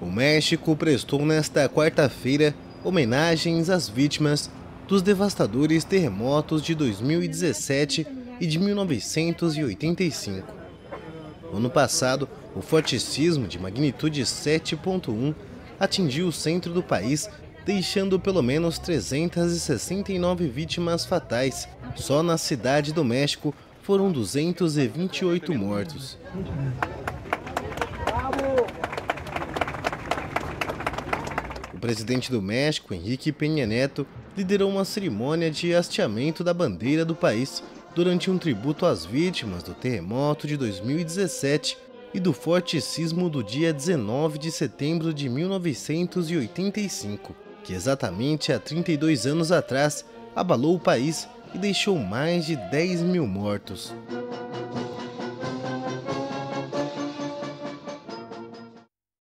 O México prestou nesta quarta-feira homenagens às vítimas dos devastadores terremotos de 2017 e de 1985. No ano passado, o forte sismo de magnitude 7.1 atingiu o centro do país, deixando pelo menos 369 vítimas fatais. Só na cidade do México foram 228 mortos. O presidente do México, Henrique Peña Neto, liderou uma cerimônia de hasteamento da bandeira do país durante um tributo às vítimas do terremoto de 2017 e do forte sismo do dia 19 de setembro de 1985, que exatamente há 32 anos atrás abalou o país e deixou mais de 10 mil mortos.